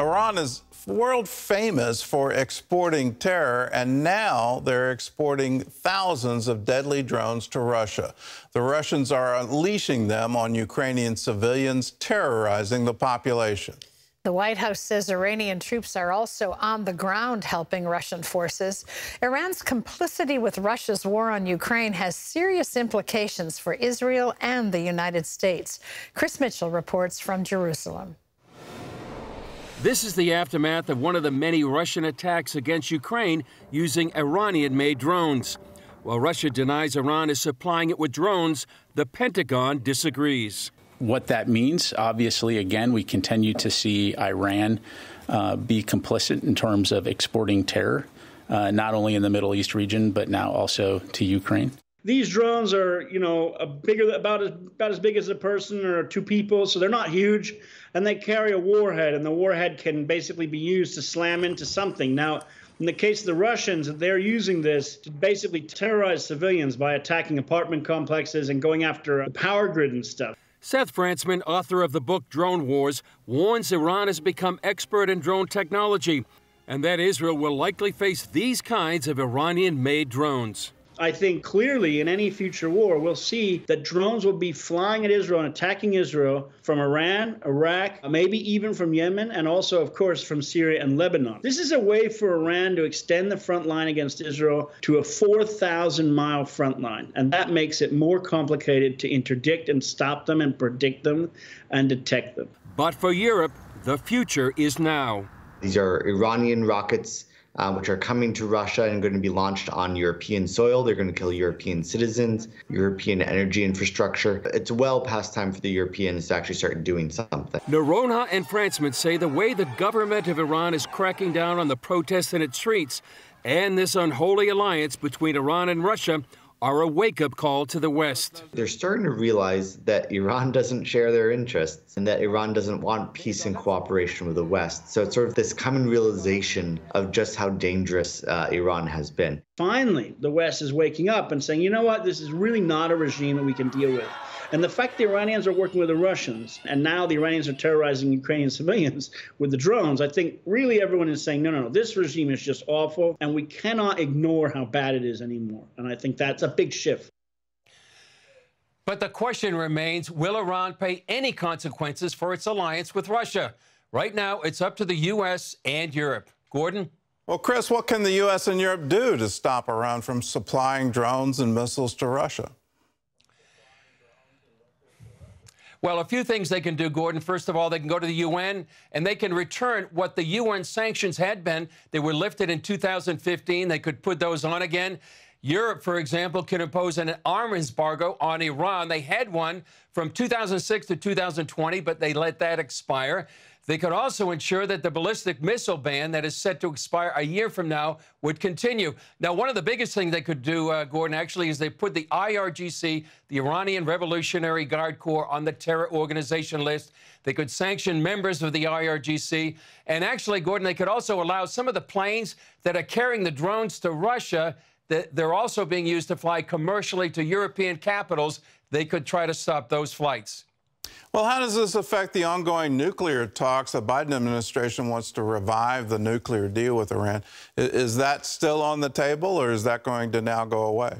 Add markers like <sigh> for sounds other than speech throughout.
Iran is world famous for exporting terror, and now they're exporting thousands of deadly drones to Russia. The Russians are unleashing them on Ukrainian civilians, terrorizing the population. The White House says Iranian troops are also on the ground helping Russian forces. Iran's complicity with Russia's war on Ukraine has serious implications for Israel and the United States. Chris Mitchell reports from Jerusalem. This is the aftermath of one of the many Russian attacks against Ukraine using Iranian made drones. While Russia denies Iran is supplying it with drones, the Pentagon disagrees what that means. Obviously, again, we continue to see Iran uh, be complicit in terms of exporting terror, uh, not only in the Middle East region, but now also to Ukraine. These drones are, you know, bigger about as about as big as a person or two people, so they're not huge, and they carry a warhead, and the warhead can basically be used to slam into something. Now, in the case of the Russians, they're using this to basically terrorize civilians by attacking apartment complexes and going after the power grid and stuff. Seth Frantzman, author of the book Drone Wars, warns Iran has become expert in drone technology and that Israel will likely face these kinds of Iranian made drones. I think clearly in any future war, we'll see that drones will be flying at Israel and attacking Israel from Iran, Iraq, maybe even from Yemen, and also, of course, from Syria and Lebanon. This is a way for Iran to extend the front line against Israel to a 4,000 mile front line. And that makes it more complicated to interdict and stop them and predict them and detect them. But for Europe, the future is now. These are Iranian rockets uh, which are coming to Russia and going to be launched on European soil. They're going to kill European citizens, European energy infrastructure. It's well past time for the Europeans to actually start doing something. Noronha and Frantzman say the way the government of Iran is cracking down on the protests in its streets and this unholy alliance between Iran and Russia are a wake up call to the West. They're starting to realize that Iran doesn't share their interests and that Iran doesn't want peace and cooperation with the West. So it's sort of this common realization of just how dangerous uh, Iran has been. Finally, the West is waking up and saying, you know what, this is really not a regime that we can deal with. And the fact the Iranians are working with the Russians, and now the Iranians are terrorizing Ukrainian <laughs> civilians with the drones, I think really everyone is saying, no, no, no, this regime is just awful, and we cannot ignore how bad it is anymore. And I think that's a big shift. But the question remains will Iran pay any consequences for its alliance with Russia? Right now, it's up to the U.S. and Europe. Gordon? Well, Chris, what can the U.S. and Europe do to stop Iran from supplying drones and missiles to Russia? Well, a few things they can do, Gordon. First of all, they can go to the UN and they can return what the UN sanctions had been. They were lifted in 2015. They could put those on again. Europe, for example, can impose an arms embargo on Iran. They had one from 2006 to 2020, but they let that expire. They could also ensure that the ballistic missile ban that is set to expire a year from now would continue. Now, one of the biggest things they could do, uh, Gordon, actually, is they put the IRGC, the Iranian Revolutionary Guard Corps, on the terror organization list. They could sanction members of the IRGC. And actually, Gordon, they could also allow some of the planes that are carrying the drones to Russia that they're also being used to fly commercially to European capitals. They could try to stop those flights. Well, how does this affect the ongoing nuclear talks? The Biden administration wants to revive the nuclear deal with Iran. Is that still on the table, or is that going to now go away?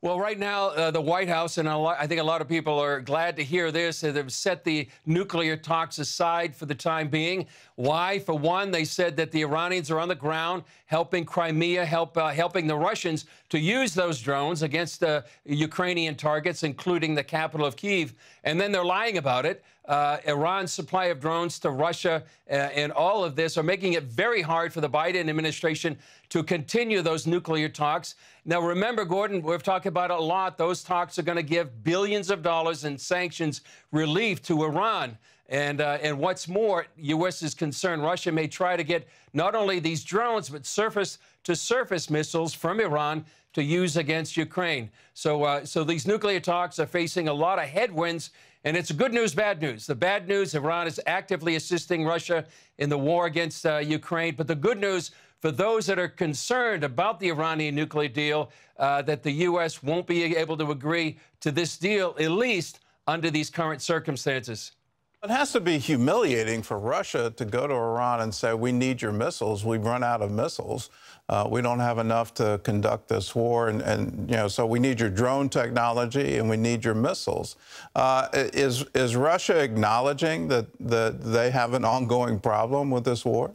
Well, right now, uh, the White House, and lot, I think a lot of people are glad to hear this, they've set the nuclear talks aside for the time being. Why? For one, they said that the Iranians are on the ground helping Crimea, help, uh, helping the Russians to use those drones against uh, Ukrainian targets, including the capital of Kiev. And then they're lying about it. Uh, Iran's supply of drones to Russia uh, and all of this are making it very hard for the Biden administration to continue those nuclear talks. Now, remember, Gordon, we've talked about a lot. Those talks are going to give billions of dollars in sanctions relief to Iran. And, uh, and what's more, U.S. is concerned Russia may try to get not only these drones, but surface to surface missiles from Iran to use against Ukraine. So, uh, so these nuclear talks are facing a lot of headwinds, and it's good news, bad news. The bad news Iran is actively assisting Russia in the war against uh, Ukraine. But the good news for those that are concerned about the Iranian nuclear deal, uh, that the U.S. won't be able to agree to this deal, at least under these current circumstances. It has to be humiliating for Russia to go to Iran and say, We need your missiles. We've run out of missiles. Uh, we don't have enough to conduct this war. And, and, you know, so we need your drone technology and we need your missiles. Uh, is, is Russia acknowledging that, that they have an ongoing problem with this war?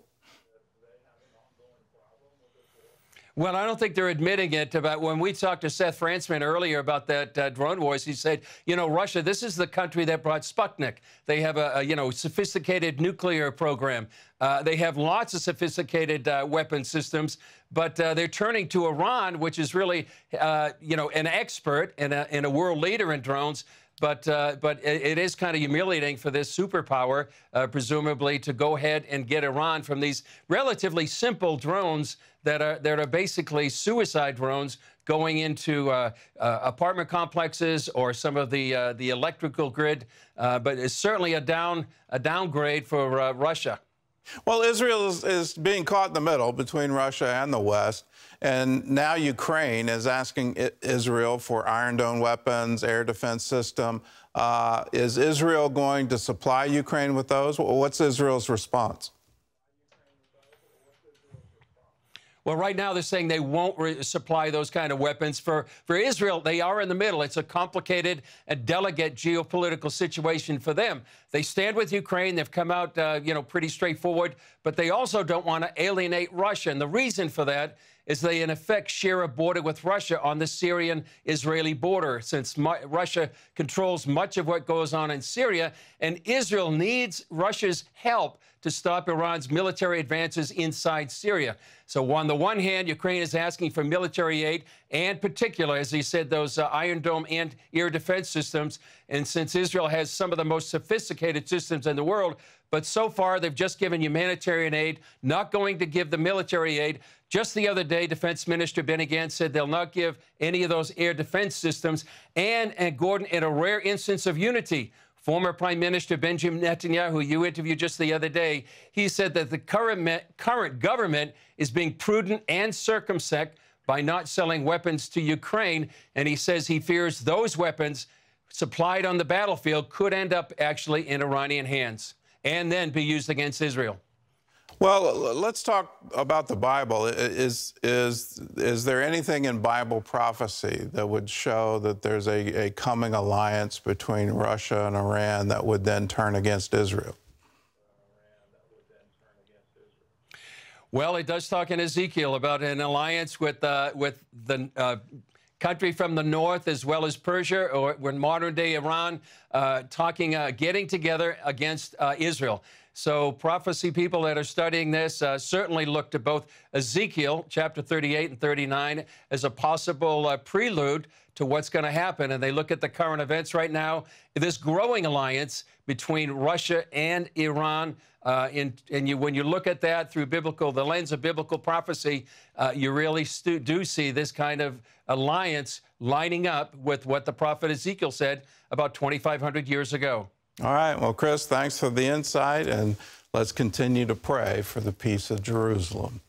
Well, I don't think they're admitting it. About when we talked to Seth Frantzman earlier about that uh, drone wars, he said, you know, Russia, this is the country that brought Sputnik. They have a, a you know sophisticated nuclear program. Uh, they have lots of sophisticated uh, weapon systems, but uh, they're turning to Iran, which is really, uh, you know, an expert and a, and a world leader in drones. But, uh, but it is kind of humiliating for this superpower, uh, presumably, to go ahead and get Iran from these relatively simple drones that are, that are basically suicide drones going into uh, uh apartment complexes or some of the, uh, the electrical grid. Uh, but it's certainly a, down, a downgrade for Russia. Well, Israel is, is, being caught in the middle between Russia and the West. And now Ukraine is asking Israel for Iron Dome weapons, air defense system. Uh, is Israel going to supply Ukraine with those? What's Israel's response? Well, right now they're saying they won't supply those kind of weapons. For, for Israel, they are in the middle. It's a complicated and delicate geopolitical situation for them. They stand with Ukraine. They've come out, uh, you know, pretty straightforward, but they also don't want to alienate Russia. And the reason for that is they, in effect, share a border with Russia on the Syrian Israeli border, since Russia controls much of what goes on in Syria. And Israel needs Russia's help to stop Iran's military advances inside Syria. So, on the one hand, Ukraine is asking for military aid, and particular, as he said, those uh, Iron Dome and air defense systems. And since Israel has some of the most sophisticated systems in the world, but so far they've just given humanitarian aid, not going to give the military aid. Just the other day, Defense Minister Benny Gantz said they'll not give any of those air defense systems. And, and Gordon, in a rare instance of unity, Former Prime Minister Benjamin Netanyahu, who you interviewed just the other day, he said that the current, current government is being prudent and circumspect by not selling weapons to Ukraine. And he says he fears those weapons supplied on the battlefield could end up actually in Iranian hands and then be used against Israel. Well, let's talk about the Bible. Is, is, is there anything in Bible prophecy that would show that there's a, a coming alliance between Russia and Iran that would then turn against Israel? Well, it does talk in Ezekiel about an alliance with, uh, with the uh, country from the north as well as Persia or modern day Iran uh, talking, uh, getting together against uh, Israel. So, prophecy people that are studying this uh, certainly look to both Ezekiel chapter 38 and 39 as a possible uh, prelude to what's going to happen. And they look at the current events right now, this growing alliance between Russia and Iran. Uh, in, and you, when you look at that through biblical, the lens of biblical prophecy, uh, you really do see this kind of alliance lining up with what the prophet Ezekiel said about 2,500 years ago. All right. Well, Chris, thanks for the insight, and let's continue to pray for the peace of Jerusalem.